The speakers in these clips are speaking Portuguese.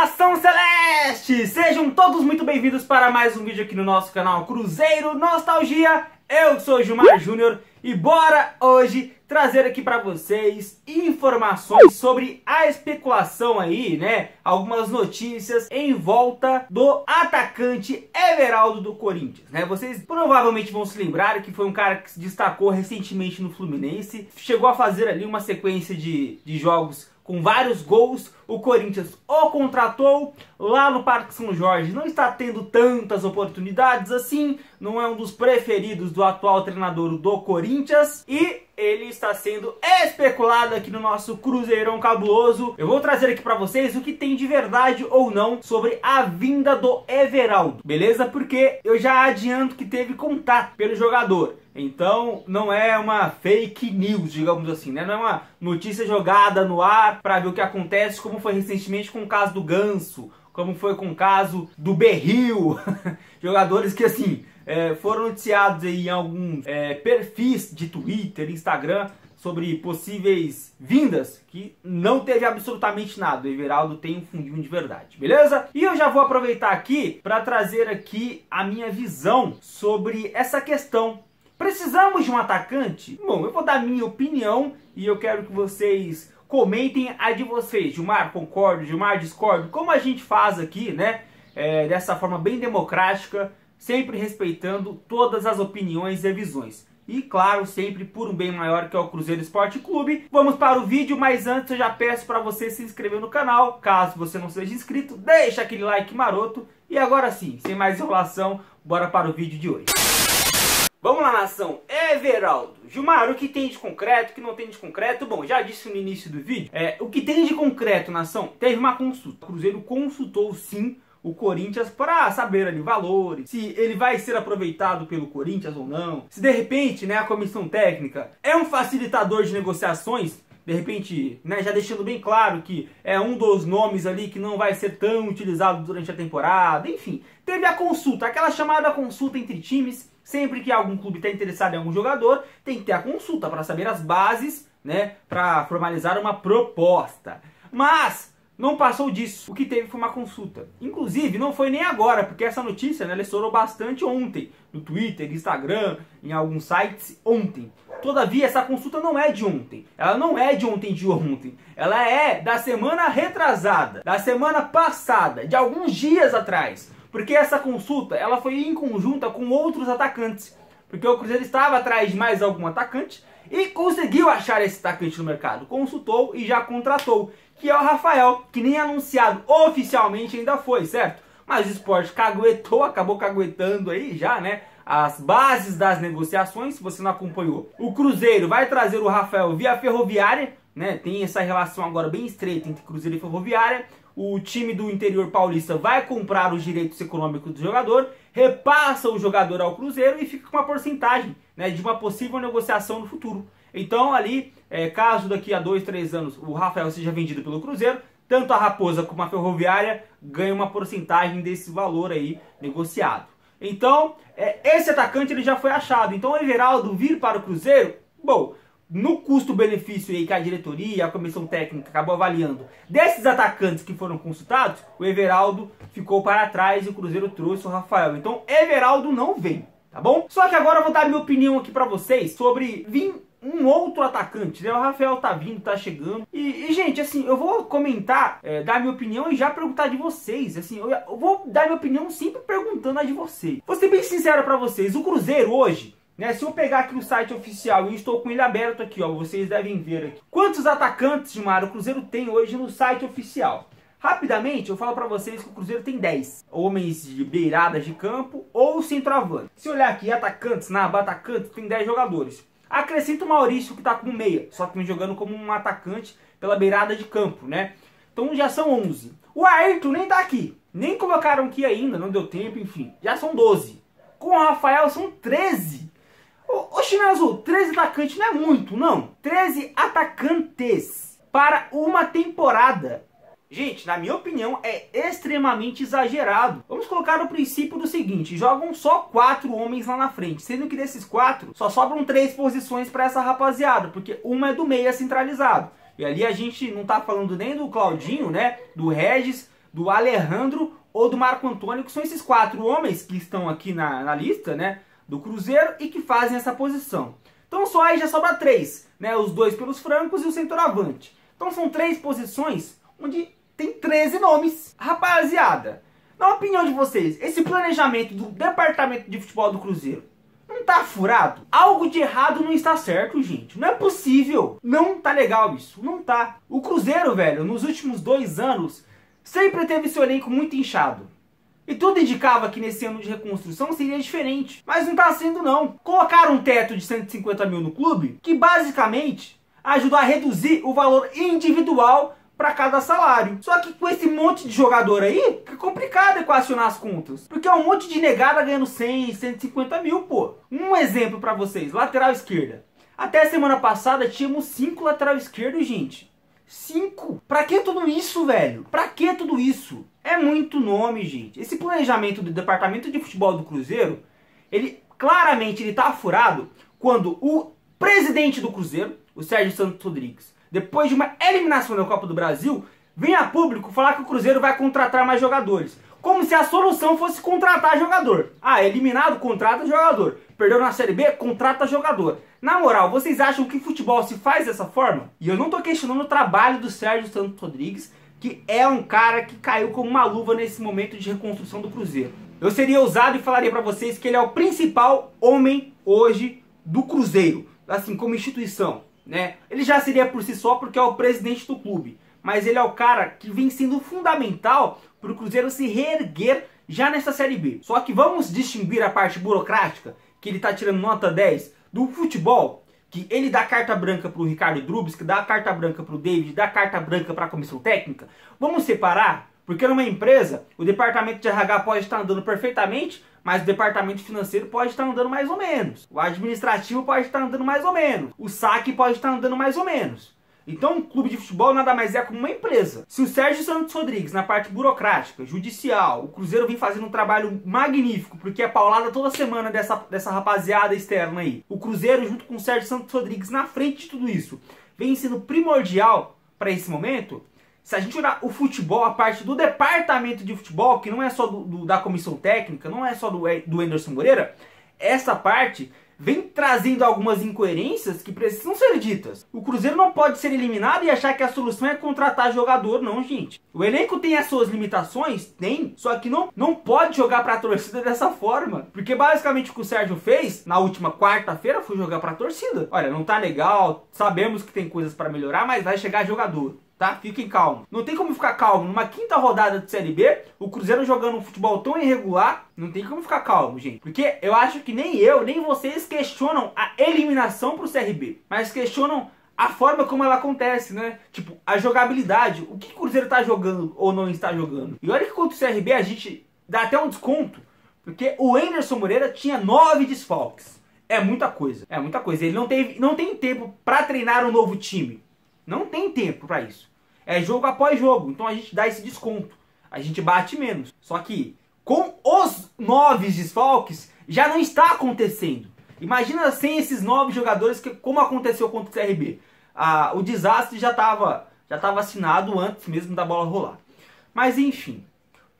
Nação Celeste! Sejam todos muito bem-vindos para mais um vídeo aqui no nosso canal Cruzeiro Nostalgia. Eu sou Gilmar Júnior e bora hoje trazer aqui para vocês informações sobre a especulação aí, né? Algumas notícias em volta do atacante Everaldo do Corinthians, né? Vocês provavelmente vão se lembrar que foi um cara que se destacou recentemente no Fluminense, chegou a fazer ali uma sequência de, de jogos com vários gols. O Corinthians o contratou lá no Parque São Jorge. Não está tendo tantas oportunidades assim. Não é um dos preferidos do atual treinador do Corinthians. E ele está sendo especulado aqui no nosso Cruzeirão Cabuloso. Eu vou trazer aqui para vocês o que tem de verdade ou não sobre a vinda do Everaldo, beleza? Porque eu já adianto que teve contato pelo jogador. Então não é uma fake news, digamos assim, né? Não é uma notícia jogada no ar para ver o que acontece, como foi recentemente com o caso do Ganso, como foi com o caso do Berril, jogadores que assim é, foram noticiados em alguns é, perfis de Twitter, Instagram sobre possíveis vindas que não teve absolutamente nada. O Everaldo tem um fundinho de verdade, beleza? E eu já vou aproveitar aqui para trazer aqui a minha visão sobre essa questão Precisamos de um atacante? Bom, eu vou dar minha opinião e eu quero que vocês comentem a de vocês. Gilmar, concordo, Gilmar, discordo. Como a gente faz aqui, né? É, dessa forma bem democrática, sempre respeitando todas as opiniões e visões. E claro, sempre por um bem maior que é o Cruzeiro Esporte Clube. Vamos para o vídeo, mas antes eu já peço para você se inscrever no canal. Caso você não seja inscrito, deixa aquele like maroto. E agora sim, sem mais enrolação, bora para o vídeo de hoje. Vamos lá, nação. Everaldo. Gilmar, o que tem de concreto, o que não tem de concreto? Bom, já disse no início do vídeo. É, o que tem de concreto, nação, teve uma consulta. O Cruzeiro consultou sim o Corinthians para saber ali valores, se ele vai ser aproveitado pelo Corinthians ou não, se de repente, né, a comissão técnica é um facilitador de negociações, de repente, né, já deixando bem claro que é um dos nomes ali que não vai ser tão utilizado durante a temporada, enfim, teve a consulta, aquela chamada consulta entre times Sempre que algum clube está interessado em algum jogador, tem que ter a consulta para saber as bases, né, para formalizar uma proposta. Mas não passou disso. O que teve foi uma consulta. Inclusive, não foi nem agora, porque essa notícia né, estourou bastante ontem. No Twitter, Instagram, em alguns sites, ontem. Todavia, essa consulta não é de ontem. Ela não é de ontem de ontem. Ela é da semana retrasada, da semana passada, de alguns dias atrás. Porque essa consulta ela foi em conjunta com outros atacantes. Porque o Cruzeiro estava atrás de mais algum atacante e conseguiu achar esse atacante no mercado. Consultou e já contratou. Que é o Rafael, que nem anunciado oficialmente ainda foi, certo? Mas o esporte caguetou, acabou caguetando aí já, né? As bases das negociações, se você não acompanhou. O Cruzeiro vai trazer o Rafael via ferroviária, né? Tem essa relação agora bem estreita entre Cruzeiro e Ferroviária o time do interior paulista vai comprar os direitos econômicos do jogador, repassa o jogador ao Cruzeiro e fica com uma porcentagem né, de uma possível negociação no futuro. Então, ali, é, caso daqui a dois, três anos o Rafael seja vendido pelo Cruzeiro, tanto a Raposa como a Ferroviária ganham uma porcentagem desse valor aí negociado. Então, é, esse atacante ele já foi achado. Então, o Everaldo vir para o Cruzeiro, bom, no custo-benefício aí que a diretoria, a comissão técnica acabou avaliando desses atacantes que foram consultados, o Everaldo ficou para trás e o Cruzeiro trouxe o Rafael. Então, Everaldo não vem, tá bom? Só que agora eu vou dar minha opinião aqui para vocês sobre vir um outro atacante, né? O Rafael tá vindo, tá chegando. E, e gente, assim, eu vou comentar, é, dar minha opinião e já perguntar de vocês. Assim, eu, eu vou dar minha opinião sempre perguntando a de vocês. Vou ser bem sincero para vocês, o Cruzeiro hoje né? Se eu pegar aqui o site oficial e estou com ele aberto aqui, ó, vocês devem ver aqui. Quantos atacantes Mário o Cruzeiro tem hoje no site oficial? Rapidamente, eu falo para vocês que o Cruzeiro tem 10 homens de beiradas de campo ou centroavante. Se olhar aqui, atacantes, na atacantes, tem 10 jogadores. Acrescenta o Maurício que está com meia, só que vem jogando como um atacante pela beirada de campo, né? Então já são 11. O Ayrton nem tá aqui, nem colocaram aqui ainda, não deu tempo, enfim. Já são 12. Com o Rafael são 13. Ô, ô Azul, 13 atacantes não é muito, não. 13 atacantes para uma temporada. Gente, na minha opinião, é extremamente exagerado. Vamos colocar o princípio do seguinte: jogam só quatro homens lá na frente, sendo que desses quatro só sobram três posições para essa rapaziada, porque uma é do meia centralizado. E ali a gente não tá falando nem do Claudinho, né? Do Regis, do Alejandro ou do Marco Antônio, que são esses quatro homens que estão aqui na, na lista, né? Do Cruzeiro e que fazem essa posição. Então só aí já sobra três, né? Os dois pelos francos e o centroavante. Então são três posições onde tem 13 nomes. Rapaziada, na opinião de vocês, esse planejamento do departamento de futebol do Cruzeiro não tá furado? Algo de errado não está certo, gente. Não é possível. Não tá legal isso. Não tá. O Cruzeiro, velho, nos últimos dois anos, sempre teve seu elenco muito inchado. E tudo indicava que nesse ano de reconstrução seria diferente. Mas não tá sendo não. Colocaram um teto de 150 mil no clube, que basicamente ajudou a reduzir o valor individual para cada salário. Só que com esse monte de jogador aí, fica complicado equacionar as contas. Porque é um monte de negada ganhando 100, 150 mil, pô. Um exemplo para vocês, lateral esquerda. Até semana passada tínhamos 5 lateral esquerdo, gente. 5? Pra que tudo isso, velho? Pra que tudo isso? É muito nome, gente. Esse planejamento do departamento de futebol do Cruzeiro, ele claramente ele tá furado quando o presidente do Cruzeiro, o Sérgio Santos Rodrigues, depois de uma eliminação da Copa do Brasil, vem a público falar que o Cruzeiro vai contratar mais jogadores. Como se a solução fosse contratar jogador. Ah, eliminado, contrata jogador. Perdeu na Série B, contrata jogador. Na moral, vocês acham que futebol se faz dessa forma? E eu não tô questionando o trabalho do Sérgio Santos Rodrigues, que é um cara que caiu como uma luva nesse momento de reconstrução do Cruzeiro. Eu seria ousado e falaria para vocês que ele é o principal homem hoje do Cruzeiro, assim como instituição né? Ele já seria por si só porque é o presidente do clube, mas ele é o cara que vem sendo fundamental para o Cruzeiro se reerguer já nessa Série B. Só que vamos distinguir a parte burocrática, que ele está tirando nota 10, do futebol, que ele dá carta branca para o Ricardo Drubs, que dá carta branca para o David, dá carta branca para a comissão técnica. Vamos separar, porque numa empresa, o departamento de RH pode estar andando perfeitamente, mas o departamento financeiro pode estar andando mais ou menos. O administrativo pode estar andando mais ou menos. O saque pode estar andando mais ou menos. Então, um clube de futebol nada mais é como uma empresa. Se o Sérgio Santos Rodrigues, na parte burocrática, judicial, o Cruzeiro vem fazendo um trabalho magnífico, porque é paulada toda semana dessa, dessa rapaziada externa aí. O Cruzeiro, junto com o Sérgio Santos Rodrigues, na frente de tudo isso, vem sendo primordial para esse momento se a gente olhar o futebol, a parte do departamento de futebol, que não é só do, do, da comissão técnica, não é só do, do Anderson Moreira, essa parte vem trazendo algumas incoerências que precisam ser ditas. O Cruzeiro não pode ser eliminado e achar que a solução é contratar jogador, não, gente. O elenco tem as suas limitações? Tem. Só que não, não pode jogar para a torcida dessa forma. Porque basicamente o que o Sérgio fez na última quarta-feira foi jogar para a torcida. Olha, não tá legal, sabemos que tem coisas para melhorar, mas vai chegar jogador tá? Fiquem calmos. Não tem como ficar calmo. Numa quinta rodada de Série B, o Cruzeiro jogando um futebol tão irregular, não tem como ficar calmo, gente. Porque eu acho que nem eu, nem vocês questionam a eliminação pro CRB, mas questionam a forma como ela acontece, né? Tipo, a jogabilidade. O que o Cruzeiro tá jogando ou não está jogando. E olha que contra o CRB a gente dá até um desconto, porque o Anderson Moreira tinha nove desfalques. É muita coisa, é muita coisa. Ele não, teve, não tem tempo para treinar um novo time. Não tem tempo para isso. É jogo após jogo, então a gente dá esse desconto. A gente bate menos. Só que com os nove desfalques já não está acontecendo. Imagina sem esses nove jogadores, que, como aconteceu contra o CRB. Ah, o desastre já estava já tava assinado antes mesmo da bola rolar. Mas enfim,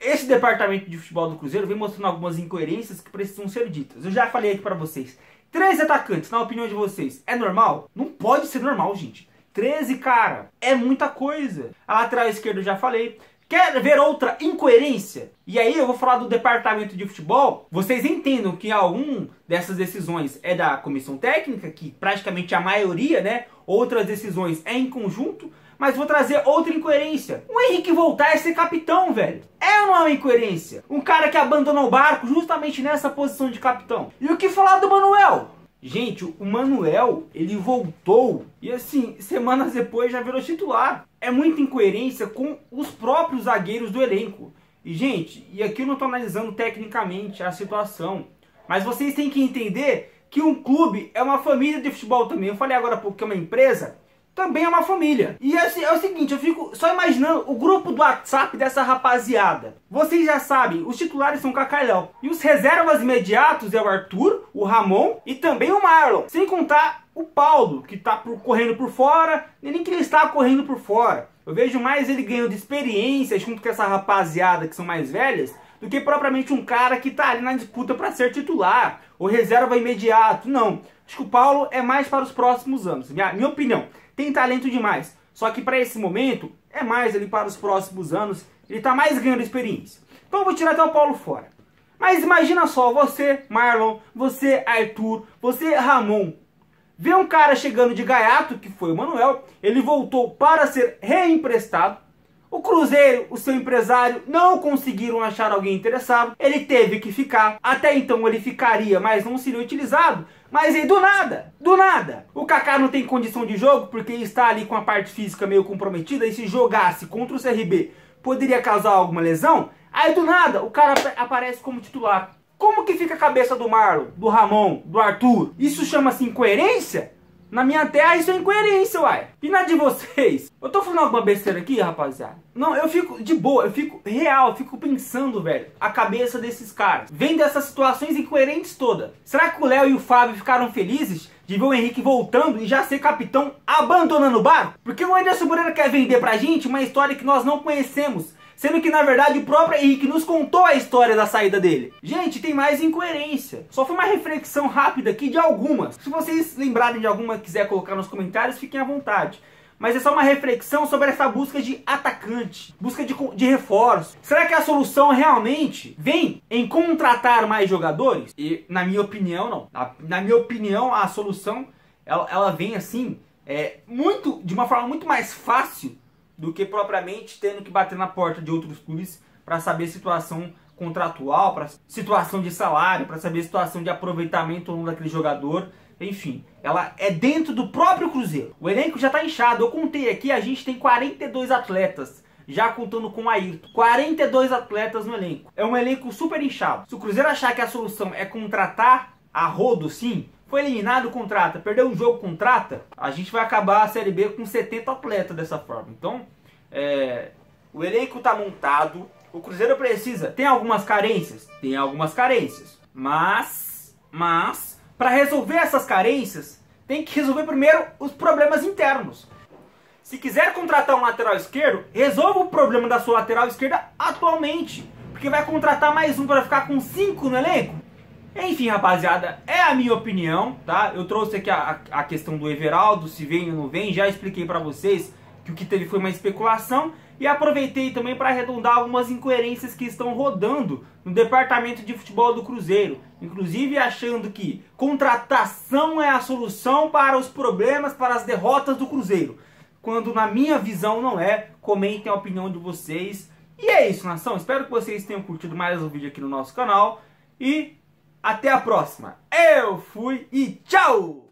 esse departamento de futebol do Cruzeiro vem mostrando algumas incoerências que precisam ser ditas. Eu já falei aqui para vocês. Três atacantes, na opinião de vocês, é normal? Não pode ser normal, gente. 13, cara, é muita coisa. A lateral esquerda eu já falei. Quer ver outra incoerência? E aí eu vou falar do departamento de futebol. Vocês entendam que algum dessas decisões é da comissão técnica, que praticamente a maioria, né? Outras decisões é em conjunto. Mas vou trazer outra incoerência. O Henrique voltar a ser capitão, velho. É ou não é uma incoerência? Um cara que abandonou o barco justamente nessa posição de capitão. E o que falar do Manuel? Gente, o Manuel, ele voltou e assim, semanas depois já virou titular. É muita incoerência com os próprios zagueiros do elenco. E gente, e aqui eu não estou analisando tecnicamente a situação, mas vocês têm que entender que um clube é uma família de futebol também. Eu falei agora porque é uma empresa, também é uma família. E assim, é o seguinte, eu fico só imaginando o grupo do WhatsApp dessa rapaziada. Vocês já sabem, os titulares são Cacalhau. E os reservas imediatos é o Arthur, o Ramon e também o Marlon. Sem contar o Paulo, que está correndo por fora, nem que ele está correndo por fora. Eu vejo mais ele ganhando experiência junto com essa rapaziada que são mais velhas, do que propriamente um cara que está ali na disputa para ser titular, ou reserva imediato. Não. Acho que o Paulo é mais para os próximos anos. Minha, minha opinião, tem talento demais. Só que para esse momento, é mais ali para os próximos anos. Ele está mais ganhando experiência. Então eu vou tirar até o Paulo fora. Mas imagina só, você, Marlon, você, Arthur, você, Ramon, vê um cara chegando de gaiato, que foi o Manuel, ele voltou para ser reemprestado. O Cruzeiro, o seu empresário, não conseguiram achar alguém interessado. Ele teve que ficar. Até então ele ficaria, mas não seria utilizado. Mas aí do nada, do nada, o Kaká não tem condição de jogo porque está ali com a parte física meio comprometida e se jogasse contra o CRB poderia causar alguma lesão. Aí do nada o cara aparece como titular. Como que fica a cabeça do Marlon, do Ramon, do Arthur? Isso chama-se incoerência? Na minha terra isso é incoerência, uai. E na de vocês? Eu tô falando alguma besteira aqui, rapaziada? Não, eu fico de boa, eu fico real, eu fico pensando, velho, a cabeça desses caras. Vendo essas situações incoerentes todas. Será que o Léo e o Fábio ficaram felizes de ver o Henrique voltando e já ser capitão abandonando o barco? Porque o Anderson Moreira quer vender pra gente uma história que nós não conhecemos sendo que na verdade o próprio Henrique nos contou a história da saída dele. Gente, tem mais incoerência. Só foi uma reflexão rápida aqui de algumas. Se vocês lembrarem de alguma quiser colocar nos comentários, fiquem à vontade. Mas é só uma reflexão sobre essa busca de atacante, busca de, de reforço. Será que a solução realmente vem em contratar mais jogadores? E na minha opinião, não. Na, na minha opinião, a solução ela, ela vem assim, é, muito de uma forma muito mais fácil do que propriamente tendo que bater na porta de outros clubes para saber situação contratual, para situação de salário, para saber situação de aproveitamento ou não daquele jogador. Enfim, ela é dentro do próprio Cruzeiro. O elenco já está inchado. Eu contei aqui, a gente tem 42 atletas já contando com o Ayrton. 42 atletas no elenco. É um elenco super inchado. Se o Cruzeiro achar que a solução é contratar a rodo, sim, foi eliminado, contrata. Perdeu um jogo, contrata. A gente vai acabar a Série B com 70 atletas dessa forma. Então, é, o elenco está montado. O Cruzeiro precisa. Tem algumas carências? Tem algumas carências. Mas, mas, para resolver essas carências, tem que resolver primeiro os problemas internos. Se quiser contratar um lateral esquerdo, resolva o problema da sua lateral esquerda atualmente. Porque vai contratar mais um para ficar com cinco no elenco? Enfim, rapaziada, é a minha opinião, tá? Eu trouxe aqui a, a questão do Everaldo, se vem ou não vem, já expliquei para vocês que o que teve foi uma especulação e aproveitei também para arredondar algumas incoerências que estão rodando no departamento de futebol do Cruzeiro, inclusive achando que contratação é a solução para os problemas, para as derrotas do Cruzeiro, quando na minha visão não é. Comentem a opinião de vocês. E é isso, nação. Espero que vocês tenham curtido mais um vídeo aqui no nosso canal e até a próxima. Eu fui e tchau!